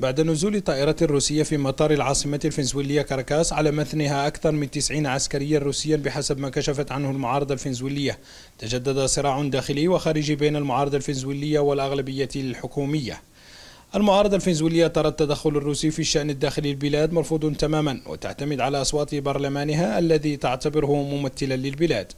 بعد نزول طائرة روسية في مطار العاصمة الفنزويلية كاراكاس على متنها أكثر من 90 عسكريا روسيا بحسب ما كشفت عنه المعارضة الفنزويلية. تجدد صراع داخلي وخارجي بين المعارضة الفنزويلية والأغلبية الحكومية. المعارضة الفنزويلية ترى التدخل الروسي في الشأن الداخلي البلاد مرفوض تماما وتعتمد على أصوات برلمانها الذي تعتبره ممثلا للبلاد.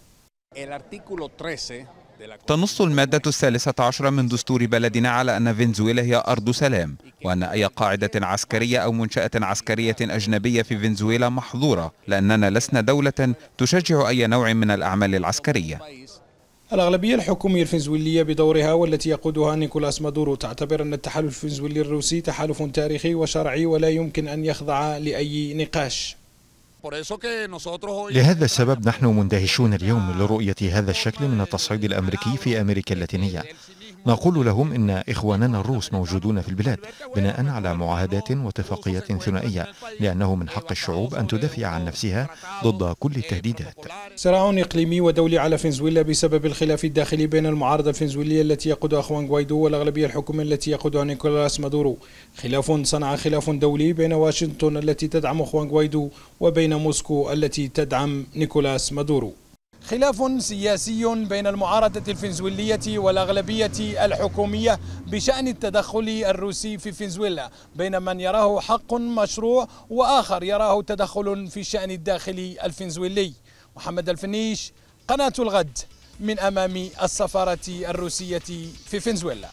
تنص المادة الثالثة عشرة من دستور بلدنا على أن فنزويلا هي أرض سلام وأن أي قاعدة عسكرية أو منشأة عسكرية أجنبية في فنزويلا محظورة لأننا لسنا دولة تشجع أي نوع من الأعمال العسكرية. الأغلبية الحكومية الفنزويلية بدورها والتي يقودها نيكولاس مادورو تعتبر أن التحالف الفنزويلي الروسي تحالف تاريخي وشرعي ولا يمكن أن يخضع لأي نقاش. لهذا السبب نحن مندهشون اليوم لرؤية هذا الشكل من التصعيد الأمريكي في أمريكا اللاتينية. نقول لهم إن إخواننا الروس موجودون في البلاد بناء على معاهدات واتفاقيات ثنائية لأنه من حق الشعوب أن تدافع عن نفسها ضد كل التهديدات. صراع إقليمي ودولي على فنزويلا بسبب الخلاف الداخلي بين المعارضة الفنزويلية التي يقودها خوان غوايدو والأغلبية الحكومية التي يقودها نيكولاس مادورو. خلاف صنع خلاف دولي بين واشنطن التي تدعم خوان غوايدو وبين موسكو التي تدعم نيكولاس مادورو. خلاف سياسي بين المعارضة الفنزويلية والأغلبية الحكومية بشأن التدخل الروسي في فنزويلا بين من يراه حق مشروع وآخر يراه تدخل في الشأن الداخلي الفنزويلي. محمد الفنيش قناة الغد من أمام السفارة الروسية في فنزويلا.